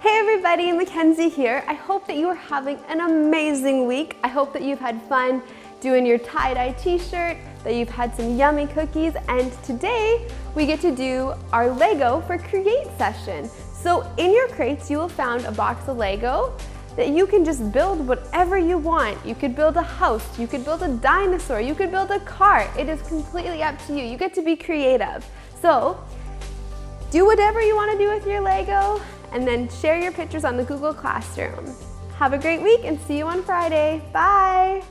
Hey everybody, Mackenzie here. I hope that you are having an amazing week. I hope that you've had fun doing your tie-dye t-shirt, that you've had some yummy cookies, and today we get to do our Lego for Create session. So in your crates, you will found a box of Lego that you can just build whatever you want. You could build a house, you could build a dinosaur, you could build a car. It is completely up to you. You get to be creative. So do whatever you want to do with your Lego and then share your pictures on the Google Classroom. Have a great week and see you on Friday. Bye.